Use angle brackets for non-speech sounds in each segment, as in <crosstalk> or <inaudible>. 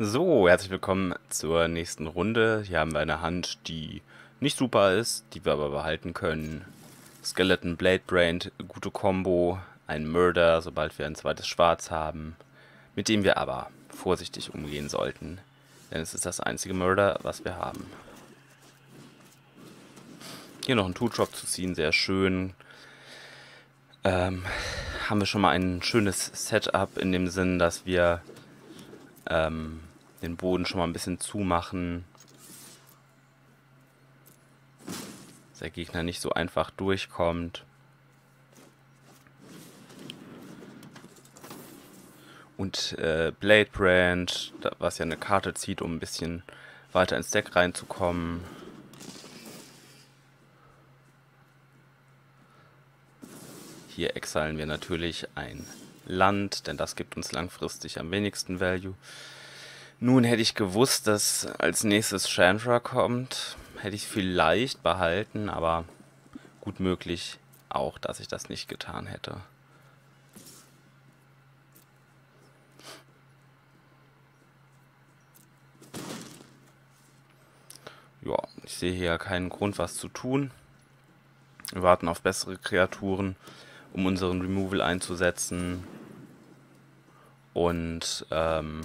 So, herzlich willkommen zur nächsten Runde. Hier haben wir eine Hand, die nicht super ist, die wir aber behalten können. Skeleton Blade Brand, gute Combo, ein Murder, sobald wir ein zweites Schwarz haben, mit dem wir aber vorsichtig umgehen sollten, denn es ist das einzige Murder, was wir haben. Hier noch ein Two-Drop zu ziehen, sehr schön. Ähm, haben wir schon mal ein schönes Setup in dem Sinn, dass wir ähm, den Boden schon mal ein bisschen zumachen. Dass der Gegner nicht so einfach durchkommt. Und äh, Blade Brand, was ja eine Karte zieht, um ein bisschen weiter ins Deck reinzukommen. Hier exilen wir natürlich ein Land, denn das gibt uns langfristig am wenigsten Value. Nun hätte ich gewusst, dass als nächstes Chandra kommt, hätte ich vielleicht behalten, aber gut möglich auch, dass ich das nicht getan hätte. Ja, ich sehe hier keinen Grund, was zu tun. Wir warten auf bessere Kreaturen, um unseren Removal einzusetzen. Und ähm,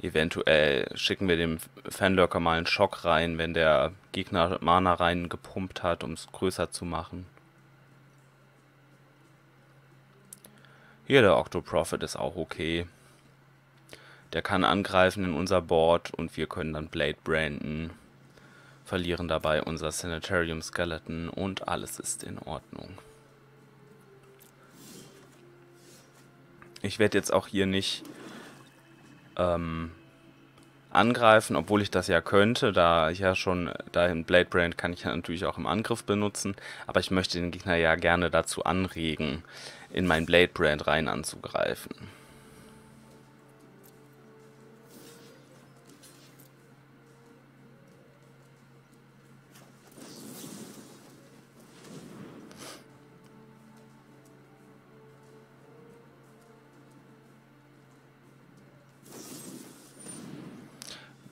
eventuell schicken wir dem Fanlurker mal einen Schock rein, wenn der Gegner Mana rein gepumpt hat, um es größer zu machen. Hier der Octoprofit ist auch okay. Der kann angreifen in unser Board und wir können dann Blade branden. Verlieren dabei unser Sanitarium Skeleton und alles ist in Ordnung. Ich werde jetzt auch hier nicht ähm, angreifen, obwohl ich das ja könnte, da ich ja schon, da in Blade Brand kann ich ja natürlich auch im Angriff benutzen, aber ich möchte den Gegner ja gerne dazu anregen, in mein Blade Brand rein anzugreifen.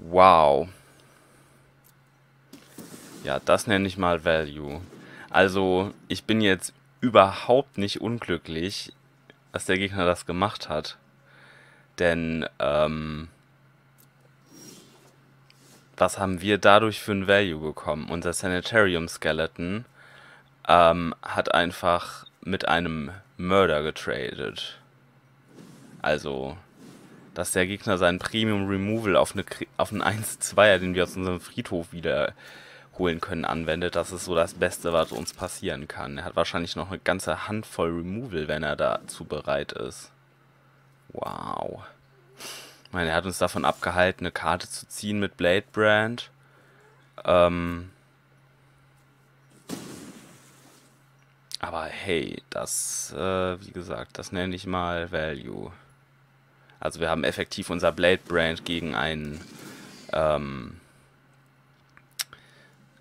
Wow. Ja, das nenne ich mal Value. Also, ich bin jetzt überhaupt nicht unglücklich, dass der Gegner das gemacht hat. Denn, ähm, was haben wir dadurch für ein Value bekommen? Unser Sanitarium Skeleton ähm, hat einfach mit einem Murder getradet. Also, dass der Gegner seinen Premium Removal auf, eine, auf einen 1-2er, den wir aus unserem Friedhof wieder holen können, anwendet. Das ist so das Beste, was uns passieren kann. Er hat wahrscheinlich noch eine ganze Handvoll Removal, wenn er dazu bereit ist. Wow. Ich meine, er hat uns davon abgehalten, eine Karte zu ziehen mit Blade Brand. Ähm aber hey, das, äh, wie gesagt, das nenne ich mal Value. Also wir haben effektiv unser Blade Brand gegen einen ähm,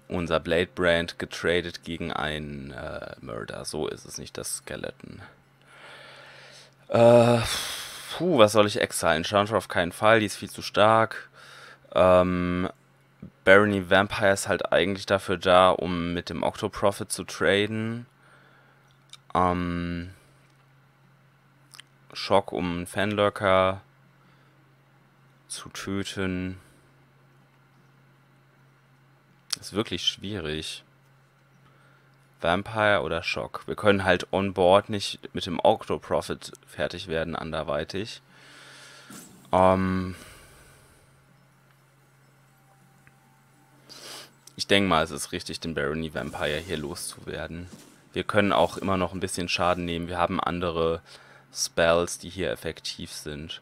unser Blade Brand getradet gegen einen äh, Murder. So ist es nicht das Skeleton. Äh, puh, was soll ich exilen? Chandra auf keinen Fall, die ist viel zu stark. Ähm, Barony Vampire ist halt eigentlich dafür da, um mit dem Octoprofit zu traden. Ähm, Schock, um einen Fanlurker zu töten. Ist wirklich schwierig. Vampire oder Schock. Wir können halt on board nicht mit dem Octoprofit fertig werden, anderweitig. Ähm ich denke mal, es ist richtig, den Barony Vampire hier loszuwerden. Wir können auch immer noch ein bisschen Schaden nehmen. Wir haben andere Spells, die hier effektiv sind.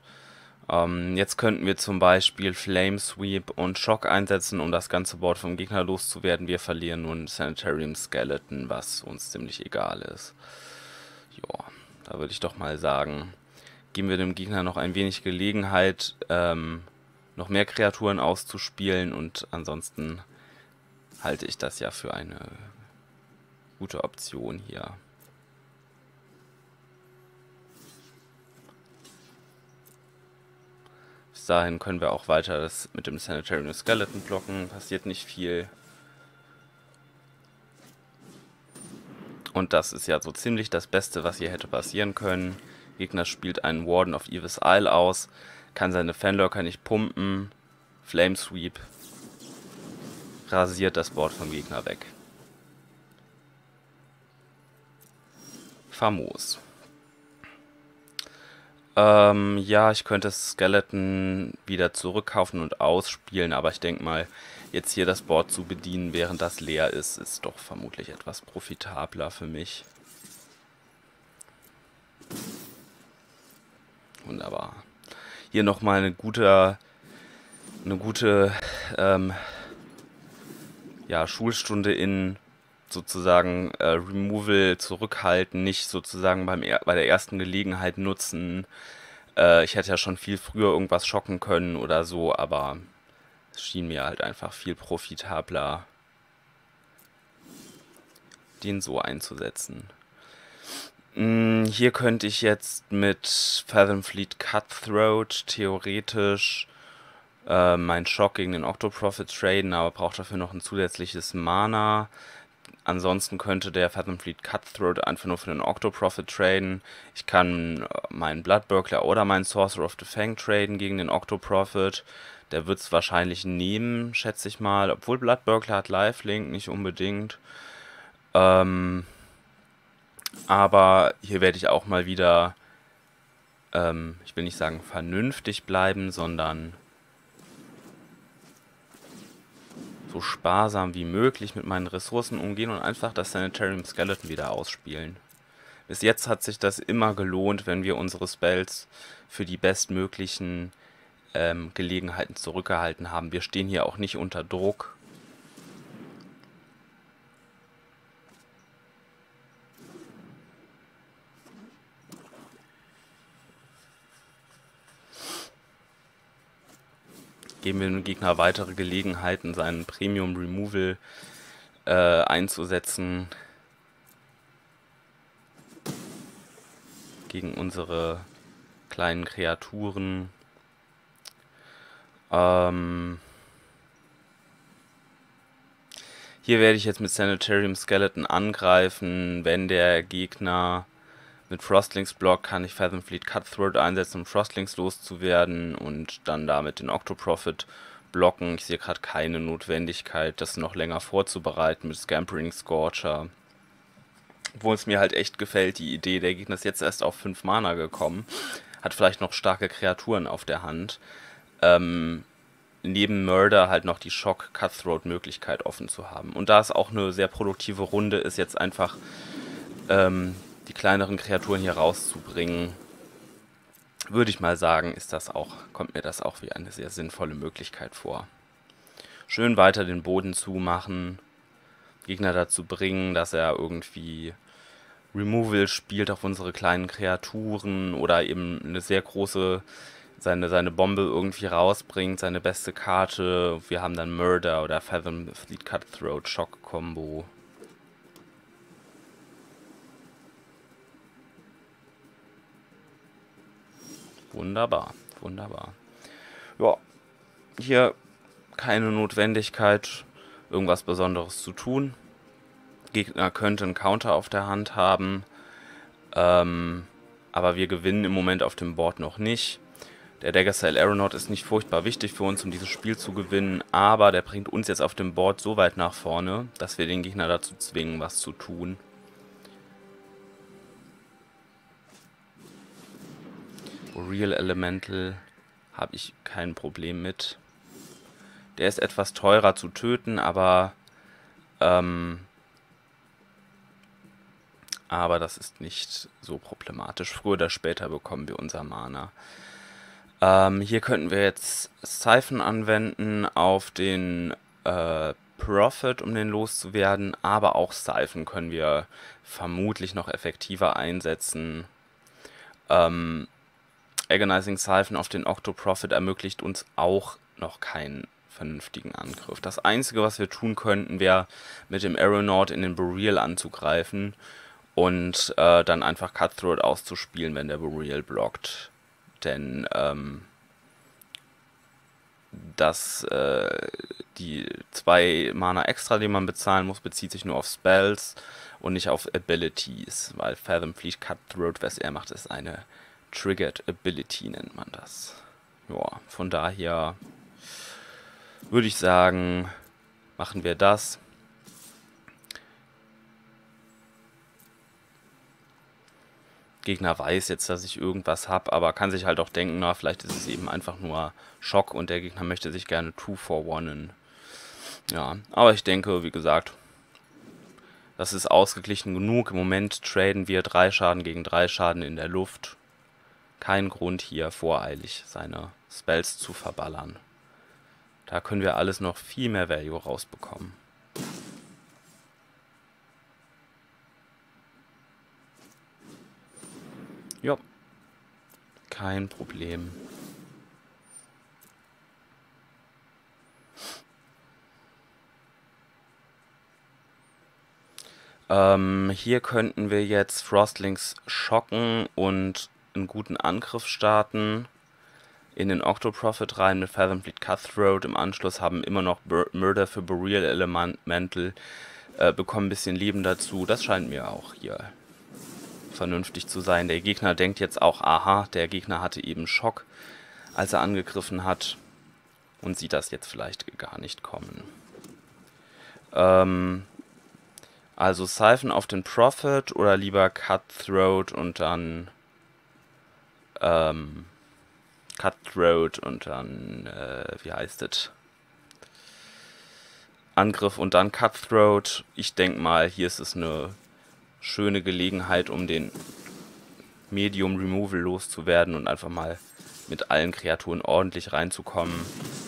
Ähm, jetzt könnten wir zum Beispiel Flame Sweep und Shock einsetzen, um das ganze Board vom Gegner loszuwerden. Wir verlieren nun Sanitarium Skeleton, was uns ziemlich egal ist. Ja, da würde ich doch mal sagen, geben wir dem Gegner noch ein wenig Gelegenheit, ähm, noch mehr Kreaturen auszuspielen und ansonsten halte ich das ja für eine gute Option hier. Bis dahin können wir auch weiter das mit dem Sanitarium Skeleton blocken. Passiert nicht viel. Und das ist ja so ziemlich das Beste, was hier hätte passieren können. Gegner spielt einen Warden of Evis Isle aus, kann seine Fanlurker nicht pumpen. Flame Sweep rasiert das Board vom Gegner weg. Famos. Ähm, ja, ich könnte Skeleton wieder zurückkaufen und ausspielen, aber ich denke mal, jetzt hier das Board zu bedienen, während das leer ist, ist doch vermutlich etwas profitabler für mich. Wunderbar. Hier nochmal eine gute, eine gute ähm, ja, Schulstunde in sozusagen äh, Removal zurückhalten, nicht sozusagen beim bei der ersten Gelegenheit nutzen. Äh, ich hätte ja schon viel früher irgendwas schocken können oder so, aber es schien mir halt einfach viel profitabler, den so einzusetzen. Hm, hier könnte ich jetzt mit Fathomfleet Cutthroat theoretisch äh, meinen Schock gegen den Octoprofit traden, aber braucht dafür noch ein zusätzliches Mana. Ansonsten könnte der Fathomfleet Cutthroat einfach nur für den Octoprofit traden. Ich kann äh, meinen Bloodburglar oder meinen Sorcerer of the Fang traden gegen den Octoprofit. Der wird es wahrscheinlich nehmen, schätze ich mal. Obwohl Bloodburglar hat Lifelink, nicht unbedingt. Ähm, aber hier werde ich auch mal wieder, ähm, ich will nicht sagen vernünftig bleiben, sondern so sparsam wie möglich mit meinen Ressourcen umgehen und einfach das Sanitarium Skeleton wieder ausspielen. Bis jetzt hat sich das immer gelohnt, wenn wir unsere Spells für die bestmöglichen ähm, Gelegenheiten zurückgehalten haben. Wir stehen hier auch nicht unter Druck. Geben wir dem Gegner weitere Gelegenheiten, seinen Premium Removal äh, einzusetzen gegen unsere kleinen Kreaturen. Ähm hier werde ich jetzt mit Sanitarium Skeleton angreifen, wenn der Gegner mit Frostlings Block kann ich Fathomfleet Cutthroat einsetzen, um Frostlings loszuwerden und dann damit den Octoprofit blocken. Ich sehe gerade keine Notwendigkeit, das noch länger vorzubereiten mit Scampering Scorcher. Obwohl es mir halt echt gefällt, die Idee, der Gegner ist jetzt erst auf 5 Mana gekommen, hat vielleicht noch starke Kreaturen auf der Hand. Ähm, neben Murder halt noch die Shock-Cutthroat-Möglichkeit offen zu haben. Und da es auch eine sehr produktive Runde ist, jetzt einfach ähm, die kleineren Kreaturen hier rauszubringen, würde ich mal sagen, ist das auch, kommt mir das auch wie eine sehr sinnvolle Möglichkeit vor. Schön weiter den Boden zumachen, Gegner dazu bringen, dass er irgendwie Removal spielt auf unsere kleinen Kreaturen oder eben eine sehr große, seine, seine Bombe irgendwie rausbringt, seine beste Karte. Wir haben dann Murder oder Fathom Fleet Cutthroat Shock Combo. Wunderbar, wunderbar. Ja, hier keine Notwendigkeit, irgendwas Besonderes zu tun. Gegner könnte einen Counter auf der Hand haben, ähm, aber wir gewinnen im Moment auf dem Board noch nicht. Der Daggersail Aeronaut ist nicht furchtbar wichtig für uns, um dieses Spiel zu gewinnen, aber der bringt uns jetzt auf dem Board so weit nach vorne, dass wir den Gegner dazu zwingen, was zu tun. Real Elemental habe ich kein Problem mit. Der ist etwas teurer zu töten, aber ähm, aber das ist nicht so problematisch. Früher oder später bekommen wir unser Mana. Ähm, hier könnten wir jetzt Siphon anwenden auf den äh, Prophet, um den loszuwerden, aber auch Siphon können wir vermutlich noch effektiver einsetzen. Ähm, Agonizing Siphon auf den Octoprofit ermöglicht uns auch noch keinen vernünftigen Angriff. Das Einzige, was wir tun könnten, wäre mit dem Aeronaut in den Boreal anzugreifen und äh, dann einfach Cutthroat auszuspielen, wenn der Boreal blockt. Denn ähm, dass äh, die zwei Mana extra, die man bezahlen muss, bezieht sich nur auf Spells und nicht auf Abilities, weil Fathom Fleet Cutthroat, was er macht, ist eine Triggered Ability, nennt man das. Ja, von daher würde ich sagen, machen wir das. Gegner weiß jetzt, dass ich irgendwas habe, aber kann sich halt auch denken, na, vielleicht ist es eben einfach nur Schock und der Gegner möchte sich gerne 2 for 1 Ja, aber ich denke, wie gesagt, das ist ausgeglichen genug. Im Moment traden wir 3 Schaden gegen 3 Schaden in der Luft. Kein Grund hier voreilig seine Spells zu verballern. Da können wir alles noch viel mehr Value rausbekommen. Ja, kein Problem. Ähm, hier könnten wir jetzt Frostlings schocken und einen guten Angriff starten. In den Octoprofit rein mit Fathomfleet Cutthroat. Im Anschluss haben immer noch Bur Murder für Boreal Elemental. Äh, bekommen ein bisschen Leben dazu. Das scheint mir auch hier vernünftig zu sein. Der Gegner denkt jetzt auch, aha, der Gegner hatte eben Schock, als er angegriffen hat und sieht das jetzt vielleicht gar nicht kommen. Ähm, also Siphon auf den Prophet oder lieber Cutthroat und dann ähm, Cutthroat und dann, äh, wie heißt es? Angriff und dann Cutthroat. Ich denke mal, hier ist es eine schöne Gelegenheit, um den Medium Removal loszuwerden und einfach mal mit allen Kreaturen ordentlich reinzukommen,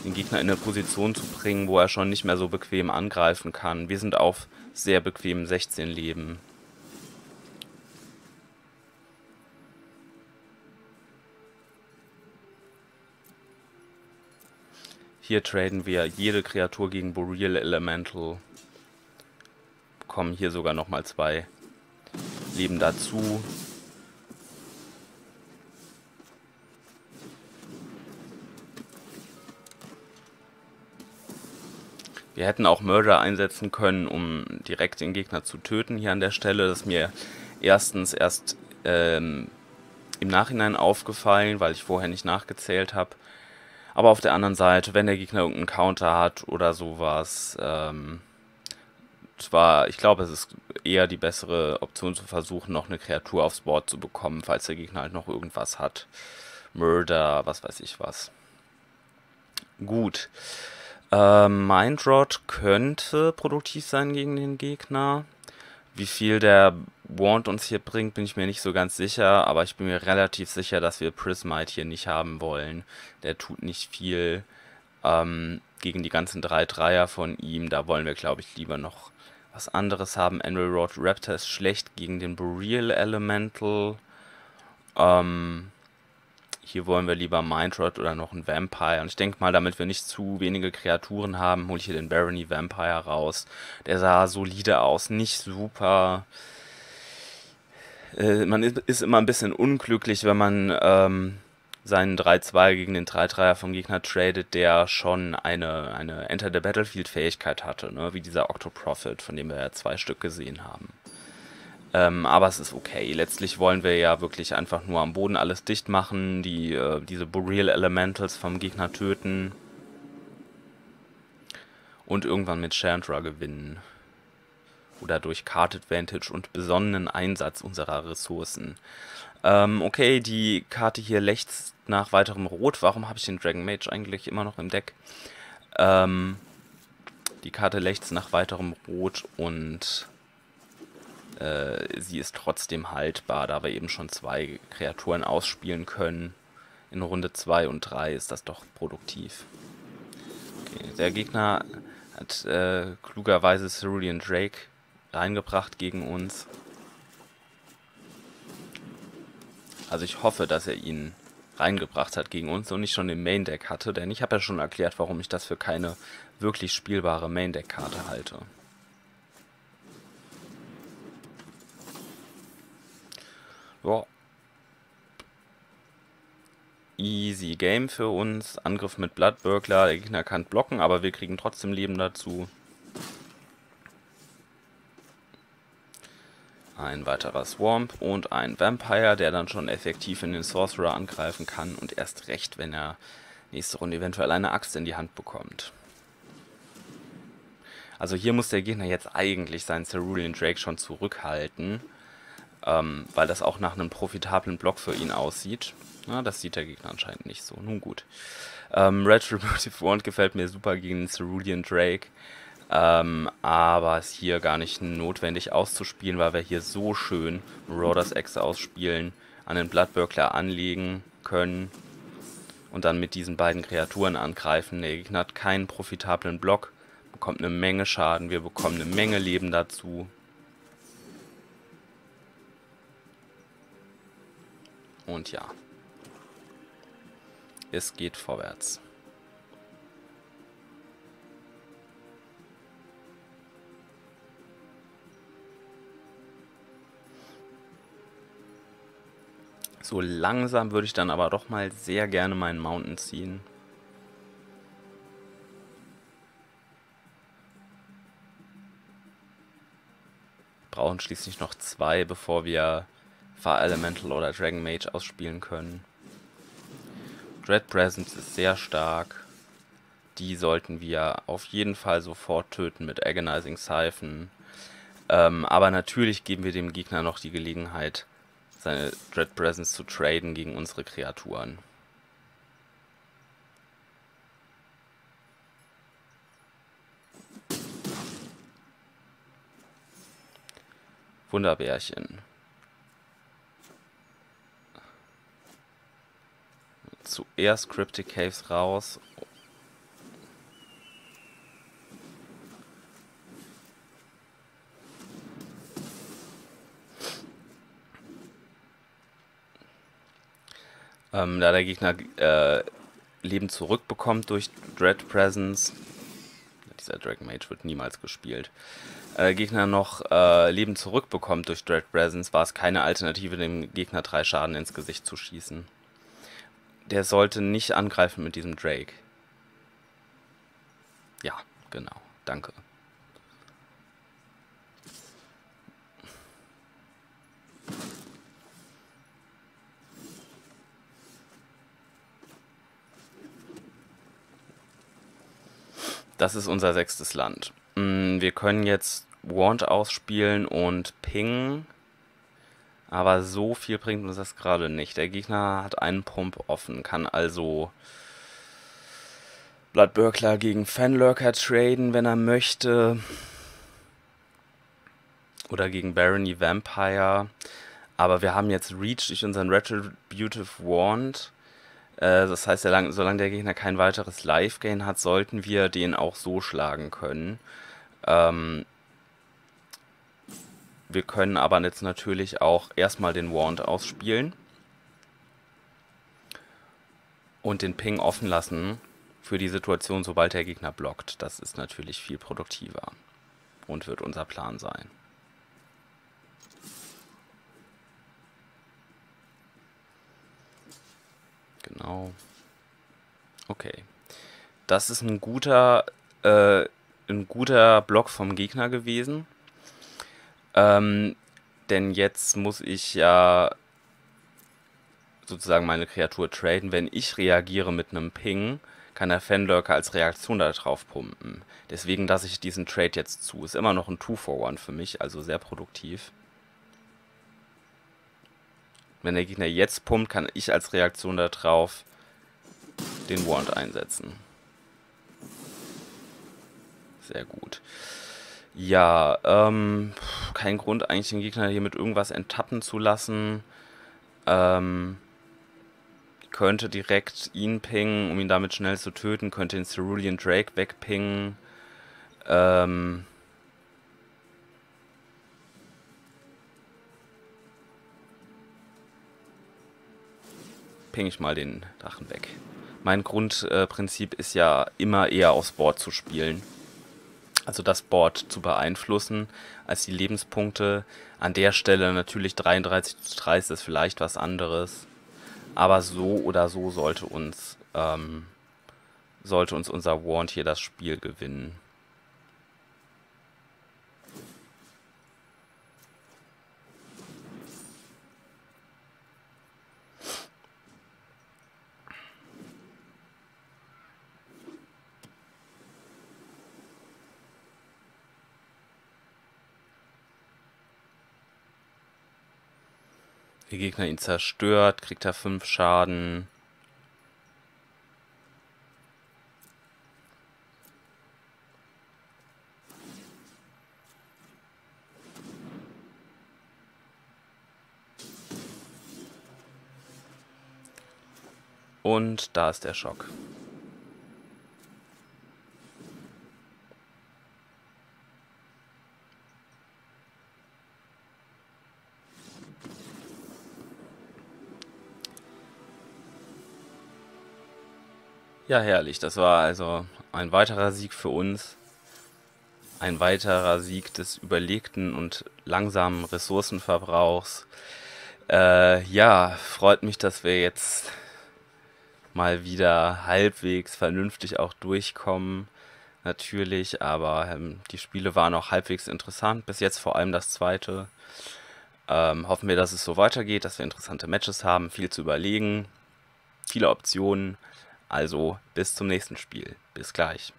den Gegner in eine Position zu bringen, wo er schon nicht mehr so bequem angreifen kann. Wir sind auf sehr bequemen 16 Leben. Hier traden wir jede Kreatur gegen Boreal Elemental. Bekommen hier sogar nochmal zwei Leben dazu. Wir hätten auch Murder einsetzen können, um direkt den Gegner zu töten hier an der Stelle. Das ist mir erstens erst ähm, im Nachhinein aufgefallen, weil ich vorher nicht nachgezählt habe. Aber auf der anderen Seite, wenn der Gegner irgendeinen Counter hat oder sowas, ähm, zwar, ich glaube, es ist eher die bessere Option zu versuchen, noch eine Kreatur aufs Board zu bekommen, falls der Gegner halt noch irgendwas hat. Murder, was weiß ich was. Gut. Ähm, Mindrod könnte produktiv sein gegen den Gegner. Wie viel der Wand uns hier bringt, bin ich mir nicht so ganz sicher, aber ich bin mir relativ sicher, dass wir Prismite hier nicht haben wollen. Der tut nicht viel ähm, gegen die ganzen drei Dreier von ihm. Da wollen wir, glaube ich, lieber noch was anderes haben. Road Raptor ist schlecht gegen den Boreal Elemental. Ähm, hier wollen wir lieber Mindrod oder noch ein Vampire. Und ich denke mal, damit wir nicht zu wenige Kreaturen haben, hole ich hier den Barony Vampire raus. Der sah solide aus, nicht super. Äh, man ist, ist, immer ein bisschen unglücklich, wenn man ähm, seinen 3-2 gegen den 3-3er vom Gegner tradet, der schon eine, eine Enter the Battlefield Fähigkeit hatte, ne? wie dieser Octoprofit, von dem wir ja zwei Stück gesehen haben. Ähm, aber es ist okay. Letztlich wollen wir ja wirklich einfach nur am Boden alles dicht machen, die, äh, diese Boreal Elementals vom Gegner töten und irgendwann mit Chandra gewinnen. Oder durch Card Advantage und besonnenen Einsatz unserer Ressourcen. Ähm, okay, die Karte hier lechzt nach weiterem Rot. Warum habe ich den Dragon Mage eigentlich immer noch im Deck? Ähm, die Karte lechzt nach weiterem Rot und äh, sie ist trotzdem haltbar, da wir eben schon zwei Kreaturen ausspielen können. In Runde 2 und 3 ist das doch produktiv. Okay, der Gegner hat äh, klugerweise Cerulean Drake reingebracht gegen uns. Also ich hoffe, dass er ihn reingebracht hat gegen uns und nicht schon im Main Deck hatte, denn ich habe ja schon erklärt, warum ich das für keine wirklich spielbare Main Deck Karte halte. Ja. Easy Game für uns. Angriff mit Blood Burglar. Der Gegner kann blocken, aber wir kriegen trotzdem Leben dazu. Ein weiterer Swamp und ein Vampire, der dann schon effektiv in den Sorcerer angreifen kann und erst recht, wenn er nächste Runde eventuell eine Axt in die Hand bekommt. Also hier muss der Gegner jetzt eigentlich seinen Cerulean Drake schon zurückhalten, ähm, weil das auch nach einem profitablen Block für ihn aussieht. Na, das sieht der Gegner anscheinend nicht so. Nun gut. Ähm, Retributive <laughs> Wand gefällt mir super gegen Cerulean Drake. Ähm, aber ist hier gar nicht notwendig auszuspielen, weil wir hier so schön Marauders Exe ausspielen, an den Bloodburglar anlegen können und dann mit diesen beiden Kreaturen angreifen. Der Gegner hat keinen profitablen Block, bekommt eine Menge Schaden, wir bekommen eine Menge Leben dazu. Und ja, es geht vorwärts. So langsam würde ich dann aber doch mal sehr gerne meinen Mountain ziehen. Brauchen schließlich noch zwei, bevor wir Fire Elemental oder Dragon Mage ausspielen können. Dread Presence ist sehr stark. Die sollten wir auf jeden Fall sofort töten mit Agonizing Siphon. Ähm, aber natürlich geben wir dem Gegner noch die Gelegenheit, seine Dread Presence zu traden gegen unsere Kreaturen. Wunderbärchen. Zuerst Cryptic Caves raus Ähm, da der Gegner äh, Leben zurückbekommt durch Dread Presence. Dieser Dragon Mage wird niemals gespielt. Äh, Gegner noch äh, Leben zurückbekommt durch Dread Presence, war es keine Alternative, dem Gegner drei Schaden ins Gesicht zu schießen. Der sollte nicht angreifen mit diesem Drake. Ja, genau. Danke. Das ist unser sechstes Land. Mm, wir können jetzt Wand ausspielen und pingen. Aber so viel bringt uns das gerade nicht. Der Gegner hat einen Pump offen, kann also Blood Burglar gegen Fanlurker traden, wenn er möchte. Oder gegen Barony Vampire. Aber wir haben jetzt Reach durch unseren Retributive Wand. Äh, das heißt, solange der Gegner kein weiteres Live-Gain hat, sollten wir den auch so schlagen können. Ähm, wir können aber jetzt natürlich auch erstmal den Wand ausspielen und den Ping offen lassen für die Situation, sobald der Gegner blockt. Das ist natürlich viel produktiver und wird unser Plan sein. Genau. Okay. Das ist ein guter, äh, ein guter Block vom Gegner gewesen. Ähm, denn jetzt muss ich ja sozusagen meine Kreatur traden. Wenn ich reagiere mit einem Ping, kann der Fanlurker als Reaktion darauf pumpen. Deswegen lasse ich diesen Trade jetzt zu. Ist immer noch ein 2-for-1 für mich, also sehr produktiv. Wenn der Gegner jetzt pumpt, kann ich als Reaktion darauf den Wand einsetzen. Sehr gut. Ja, ähm, kein Grund eigentlich den Gegner hier mit irgendwas enttappen zu lassen. Ähm, könnte direkt ihn pingen, um ihn damit schnell zu töten, könnte den Cerulean Drake wegpingen. Ähm, ping ich mal den Drachen weg. Mein Grundprinzip äh, ist ja immer eher aufs Board zu spielen. Also das Board zu beeinflussen, als die Lebenspunkte. An der Stelle natürlich 33 zu 30 ist vielleicht was anderes. Aber so oder so sollte uns, ähm, sollte uns unser Wand hier das Spiel gewinnen. Der Gegner ihn zerstört, kriegt er 5 Schaden. Und da ist der Schock. Ja, herrlich. Das war also ein weiterer Sieg für uns. Ein weiterer Sieg des überlegten und langsamen Ressourcenverbrauchs. Äh, ja, freut mich, dass wir jetzt mal wieder halbwegs vernünftig auch durchkommen. Natürlich, aber ähm, die Spiele waren auch halbwegs interessant. Bis jetzt vor allem das zweite. Ähm, hoffen wir, dass es so weitergeht, dass wir interessante Matches haben, viel zu überlegen, viele Optionen. Also bis zum nächsten Spiel. Bis gleich.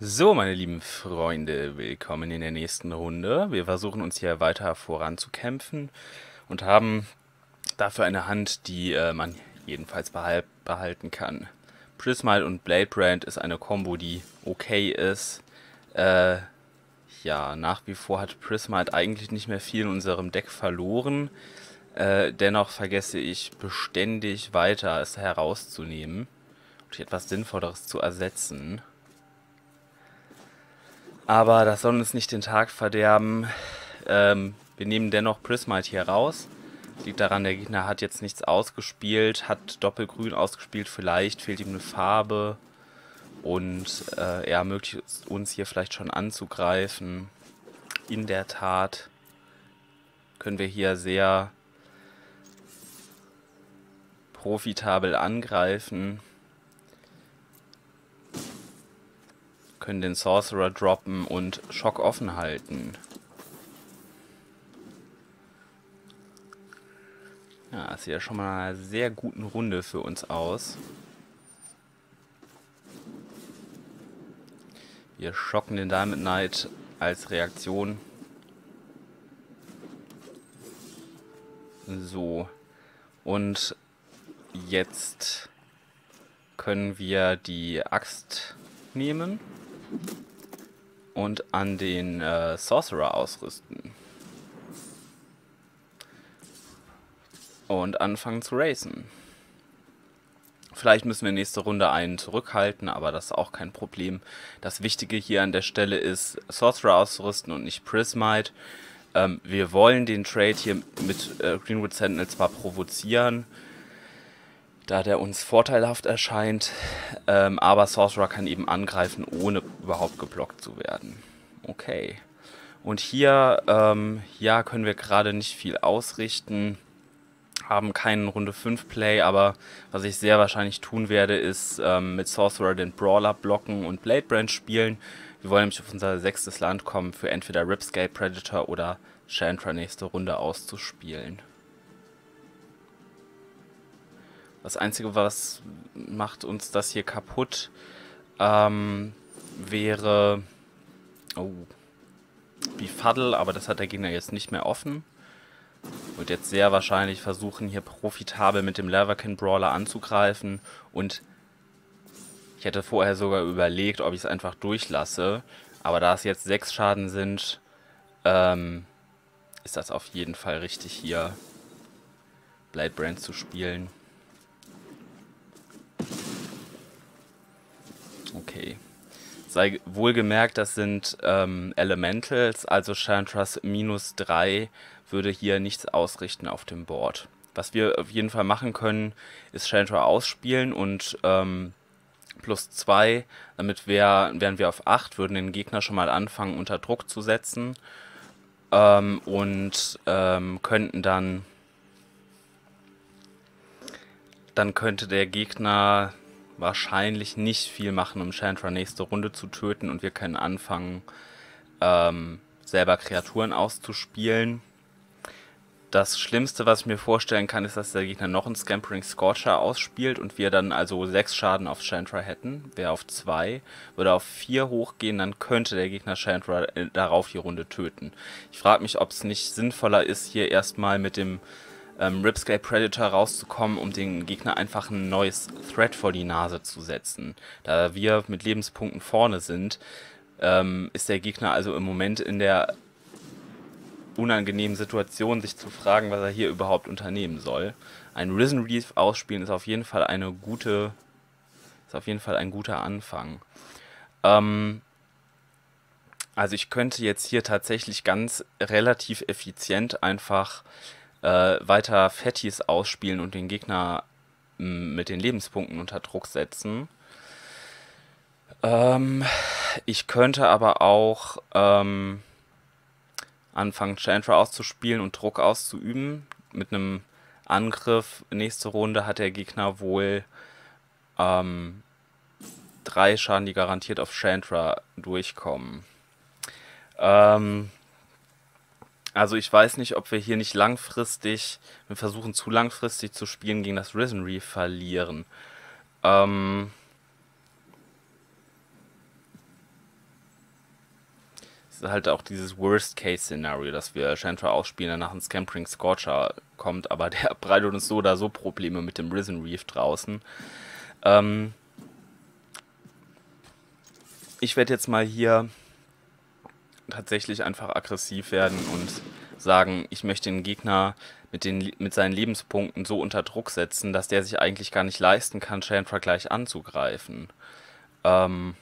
So, meine lieben Freunde, willkommen in der nächsten Runde. Wir versuchen uns hier weiter voranzukämpfen und haben dafür eine Hand, die äh, man jedenfalls behal behalten kann. Prismite und Blade Brand ist eine Combo, die okay ist. Äh, ja, nach wie vor hat Prismite eigentlich nicht mehr viel in unserem Deck verloren. Äh, dennoch vergesse ich beständig weiter es herauszunehmen und etwas Sinnvolleres zu ersetzen. Aber das soll uns nicht den Tag verderben. Ähm, wir nehmen dennoch Prismite hier raus. Liegt daran, der Gegner hat jetzt nichts ausgespielt, hat Doppelgrün ausgespielt, vielleicht fehlt ihm eine Farbe. Und äh, er ermöglicht uns hier vielleicht schon anzugreifen. In der Tat können wir hier sehr profitabel angreifen. Können den Sorcerer droppen und Schock offen halten. Ja, das sieht ja schon mal eine sehr guten Runde für uns aus. Wir schocken den Diamond Knight als Reaktion. So. Und Jetzt können wir die Axt nehmen und an den äh, Sorcerer ausrüsten. Und anfangen zu racen. Vielleicht müssen wir nächste Runde einen zurückhalten, aber das ist auch kein Problem. Das Wichtige hier an der Stelle ist, Sorcerer auszurüsten und nicht Prismite. Ähm, wir wollen den Trade hier mit äh, Greenwood Sentinel zwar provozieren, da der uns vorteilhaft erscheint. Ähm, aber Sorcerer kann eben angreifen, ohne überhaupt geblockt zu werden. Okay. Und hier, ähm, ja, können wir gerade nicht viel ausrichten. Haben keinen Runde 5 Play, aber was ich sehr wahrscheinlich tun werde, ist ähm, mit Sorcerer den Brawler blocken und Blade Brand spielen. Wir wollen nämlich auf unser sechstes Land kommen, für entweder Ripscape Predator oder Chantra nächste Runde auszuspielen. Das Einzige, was macht uns das hier kaputt, ähm, wäre... Oh. Befuddle, aber das hat der Gegner jetzt nicht mehr offen. Wird jetzt sehr wahrscheinlich versuchen, hier profitabel mit dem Leverkin Brawler anzugreifen. Und ich hätte vorher sogar überlegt, ob ich es einfach durchlasse. Aber da es jetzt sechs Schaden sind, ähm, ist das auf jeden Fall richtig, hier Blade Brand zu spielen. Okay. Sei wohlgemerkt, das sind ähm, Elementals, also Chantras minus 3 würde hier nichts ausrichten auf dem Board. Was wir auf jeden Fall machen können, ist Chantra ausspielen und ähm, plus 2, damit wär, wären wir auf 8, würden den Gegner schon mal anfangen unter Druck zu setzen ähm, und ähm, könnten dann dann könnte der Gegner wahrscheinlich nicht viel machen, um Chantra nächste Runde zu töten und wir können anfangen, ähm, selber Kreaturen auszuspielen. Das Schlimmste, was ich mir vorstellen kann, ist, dass der Gegner noch einen Scampering Scorcher ausspielt und wir dann also 6 Schaden auf Chantra hätten. Wäre auf 2, würde auf 4 hochgehen, dann könnte der Gegner Chantra darauf die Runde töten. Ich frage mich, ob es nicht sinnvoller ist, hier erstmal mit dem ähm, Ripscale Predator rauszukommen, um den Gegner einfach ein neues Threat vor die Nase zu setzen. Da wir mit Lebenspunkten vorne sind, ähm, ist der Gegner also im Moment in der unangenehmen Situation, sich zu fragen, was er hier überhaupt unternehmen soll. Ein Risen Reef ausspielen ist auf jeden Fall eine gute, ist auf jeden Fall ein guter Anfang. Ähm, also ich könnte jetzt hier tatsächlich ganz relativ effizient einfach äh, weiter Fettis ausspielen und den Gegner mit den Lebenspunkten unter Druck setzen. Ähm, ich könnte aber auch ähm, anfangen, Chantra auszuspielen und Druck auszuüben. Mit einem Angriff nächste Runde hat der Gegner wohl ähm, drei Schaden, die garantiert auf Chantra durchkommen. Ähm, also ich weiß nicht, ob wir hier nicht langfristig, wir versuchen zu langfristig zu spielen, gegen das Risen Reef verlieren. Ähm, halt auch dieses Worst-Case-Szenario, dass wir Chantra ausspielen, danach ein Scampering Scorcher kommt, aber der <laughs> bereitet uns so oder so Probleme mit dem Risen Reef draußen. Ähm ich werde jetzt mal hier tatsächlich einfach aggressiv werden und sagen, ich möchte den Gegner mit, den, mit seinen Lebenspunkten so unter Druck setzen, dass der sich eigentlich gar nicht leisten kann, Chantra gleich anzugreifen. Ähm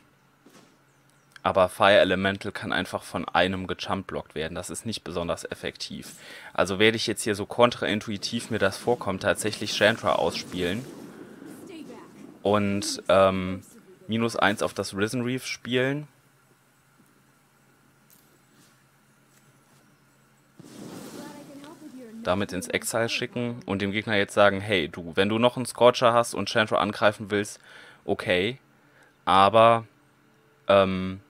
aber Fire Elemental kann einfach von einem gejumpblockt werden. Das ist nicht besonders effektiv. Also werde ich jetzt hier so kontraintuitiv mir das vorkommt, tatsächlich Chantra ausspielen und ähm, minus 1 auf das Risen Reef spielen. Damit ins Exile schicken und dem Gegner jetzt sagen, hey, du, wenn du noch einen Scorcher hast und Chantra angreifen willst, okay, aber ähm,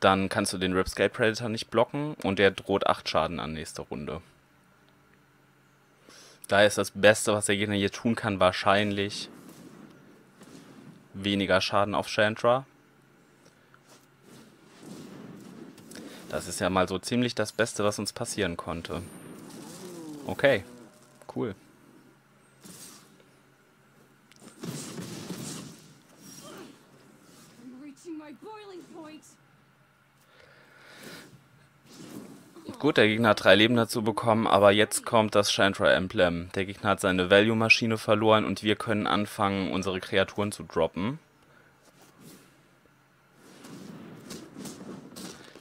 dann kannst du den Ripscale Predator nicht blocken und der droht 8 Schaden an nächste Runde. Daher ist das Beste, was der Gegner hier tun kann, wahrscheinlich weniger Schaden auf Chantra. Das ist ja mal so ziemlich das Beste, was uns passieren konnte. Okay, cool. Gut, der Gegner hat drei Leben dazu bekommen, aber jetzt kommt das Chantra Emblem. Der Gegner hat seine Value-Maschine verloren und wir können anfangen, unsere Kreaturen zu droppen.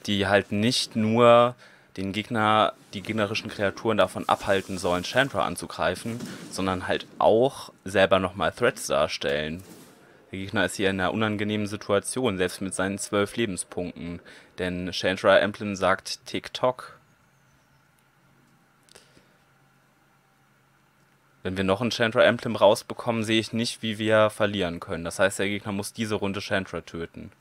Die halt nicht nur den Gegner, die gegnerischen Kreaturen davon abhalten sollen, Chantra anzugreifen, sondern halt auch selber nochmal Threats darstellen. Der Gegner ist hier in einer unangenehmen Situation, selbst mit seinen zwölf Lebenspunkten. Denn Chantra Emblem sagt Tick-Tock. Wenn wir noch ein Chantra Emblem rausbekommen, sehe ich nicht, wie wir verlieren können. Das heißt, der Gegner muss diese Runde Chantra töten.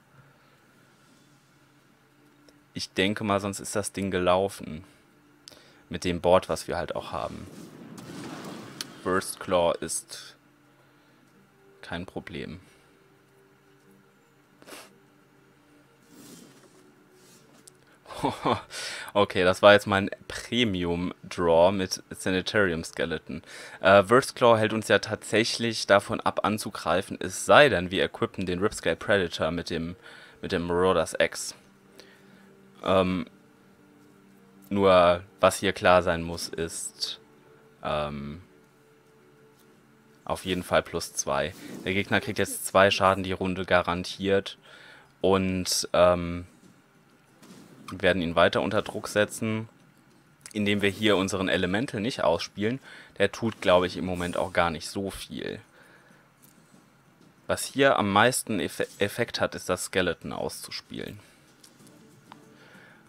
Ich denke mal, sonst ist das Ding gelaufen. Mit dem Board, was wir halt auch haben. First Claw ist kein Problem. <laughs> okay, das war jetzt mein Premium-Draw mit Sanitarium Skeleton. Äh, Verse Claw hält uns ja tatsächlich davon ab anzugreifen, es sei denn, wir equippen den Ripscale Predator mit dem, mit dem Marauders X. Ähm, nur, was hier klar sein muss, ist ähm, auf jeden Fall plus 2. Der Gegner kriegt jetzt zwei Schaden die Runde garantiert und ähm, werden ihn weiter unter Druck setzen, indem wir hier unseren Elemental nicht ausspielen. Der tut, glaube ich, im Moment auch gar nicht so viel. Was hier am meisten Eff Effekt hat, ist das Skeleton auszuspielen.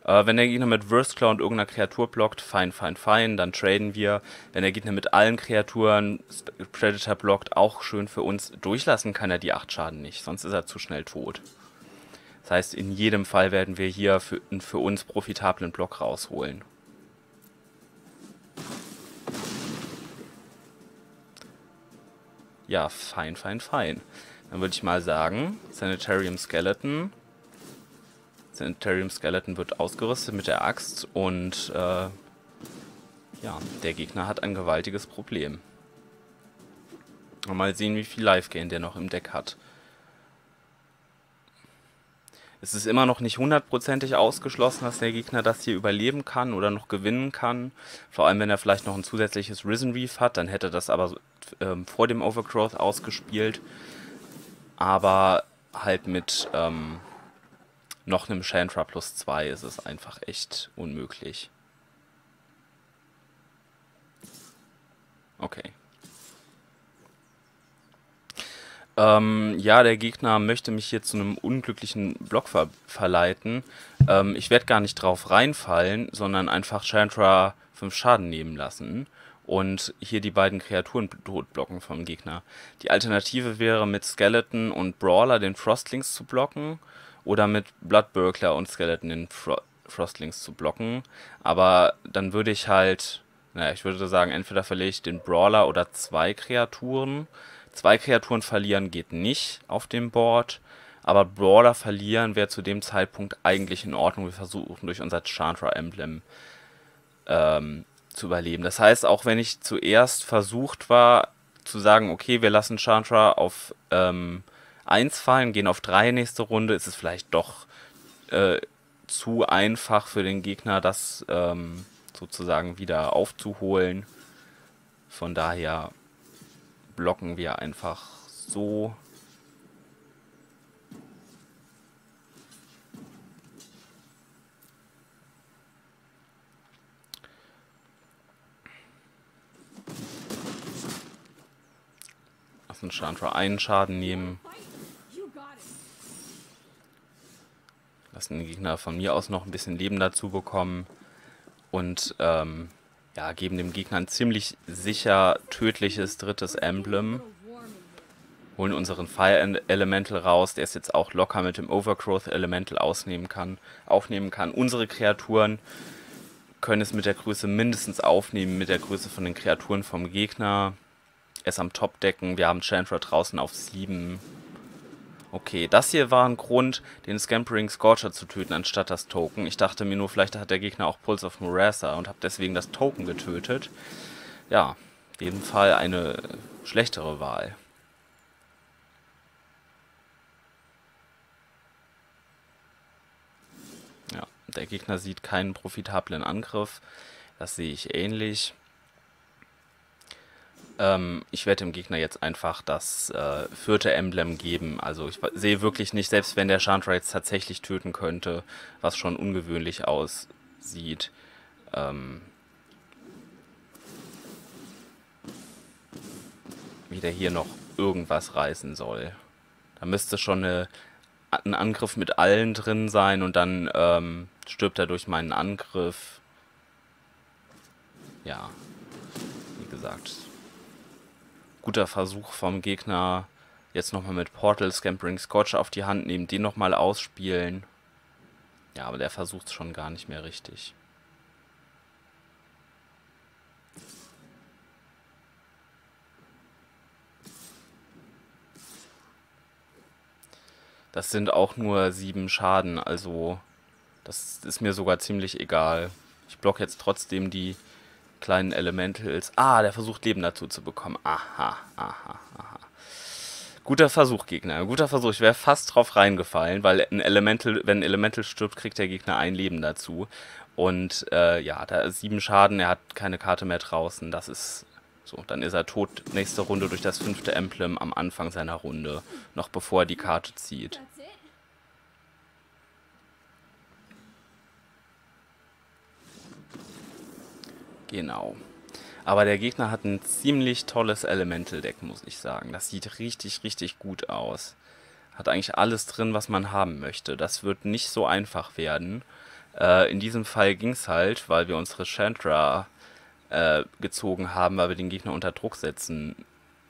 Äh, wenn der Gegner mit Verse Claw und irgendeiner Kreatur blockt, fein, fein, fein, dann traden wir. Wenn der Gegner mit allen Kreaturen Predator blockt, auch schön für uns. Durchlassen kann er die 8 Schaden nicht, sonst ist er zu schnell tot. Das heißt, in jedem Fall werden wir hier für, einen für uns profitablen Block rausholen. Ja, fein, fein, fein. Dann würde ich mal sagen, Sanitarium Skeleton. Sanitarium Skeleton wird ausgerüstet mit der Axt und äh, ja, der Gegner hat ein gewaltiges Problem. Mal sehen, wie viel Life-Gain der noch im Deck hat. Es ist immer noch nicht hundertprozentig ausgeschlossen, dass der Gegner das hier überleben kann oder noch gewinnen kann. Vor allem, wenn er vielleicht noch ein zusätzliches Risen Reef hat, dann hätte das aber ähm, vor dem Overgrowth ausgespielt. Aber halt mit ähm, noch einem Chantra plus 2 ist es einfach echt unmöglich. Okay. Ähm, ja, der Gegner möchte mich hier zu einem unglücklichen Block ver verleiten. Ähm, ich werde gar nicht drauf reinfallen, sondern einfach Chantra 5 Schaden nehmen lassen und hier die beiden Kreaturen totblocken vom Gegner. Die Alternative wäre mit Skeleton und Brawler den Frostlings zu blocken oder mit Blood Burglar und Skeleton den Fro Frostlings zu blocken. Aber dann würde ich halt, naja, ich würde sagen, entweder verliere ich den Brawler oder zwei Kreaturen. Zwei Kreaturen verlieren geht nicht auf dem Board, aber Brawler verlieren wäre zu dem Zeitpunkt eigentlich in Ordnung. Wir versuchen durch unser Chantra-Emblem ähm, zu überleben. Das heißt, auch wenn ich zuerst versucht war zu sagen, okay, wir lassen Chantra auf ähm, 1 fallen, gehen auf 3 nächste Runde, ist es vielleicht doch äh, zu einfach für den Gegner, das ähm, sozusagen wieder aufzuholen. Von daher blocken wir einfach so. Lassen Chandra einen Schaden nehmen. Lassen den Gegner von mir aus noch ein bisschen Leben dazu bekommen. Und ähm, ja, geben dem Gegner ein ziemlich sicher tödliches drittes Emblem. Holen unseren Fire Elemental raus, der es jetzt auch locker mit dem Overgrowth Elemental ausnehmen kann, aufnehmen kann. Unsere Kreaturen können es mit der Größe mindestens aufnehmen, mit der Größe von den Kreaturen vom Gegner. Es am Top decken. Wir haben Chantra draußen auf 7. Okay, das hier war ein Grund, den Scampering Scorcher zu töten, anstatt das Token. Ich dachte mir nur, vielleicht hat der Gegner auch Pulse of Murasa und habe deswegen das Token getötet. Ja, in jedem Fall eine schlechtere Wahl. Ja, der Gegner sieht keinen profitablen Angriff. Das sehe ich ähnlich. Ähm, ich werde dem Gegner jetzt einfach das äh, vierte Emblem geben. Also ich sehe wirklich nicht, selbst wenn der Chandra jetzt tatsächlich töten könnte, was schon ungewöhnlich aussieht. Ähm, wie der hier noch irgendwas reißen soll. Da müsste schon eine, ein Angriff mit allen drin sein und dann ähm, stirbt er durch meinen Angriff. Ja, wie gesagt, guter Versuch vom Gegner. Jetzt nochmal mit Portal Scampering Scotch auf die Hand nehmen, den nochmal ausspielen. Ja, aber der versucht es schon gar nicht mehr richtig. Das sind auch nur sieben Schaden, also das ist mir sogar ziemlich egal. Ich block jetzt trotzdem die kleinen Elementals. Ah, der versucht Leben dazu zu bekommen. Aha, aha, aha. Guter Versuch, Gegner. Guter Versuch. Ich wäre fast drauf reingefallen, weil ein Elemental, wenn ein Elemental stirbt, kriegt der Gegner ein Leben dazu. Und äh, ja, da ist sieben Schaden, er hat keine Karte mehr draußen. Das ist so. Dann ist er tot nächste Runde durch das fünfte Emblem am Anfang seiner Runde. Noch bevor er die Karte zieht. Genau. Aber der Gegner hat ein ziemlich tolles Elemental-Deck, muss ich sagen. Das sieht richtig, richtig gut aus. Hat eigentlich alles drin, was man haben möchte. Das wird nicht so einfach werden. Äh, in diesem Fall ging es halt, weil wir unsere Chandra äh, gezogen haben, weil wir den Gegner unter Druck setzen